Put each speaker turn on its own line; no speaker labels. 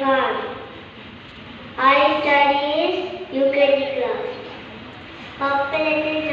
Khan. I study UKG class. Population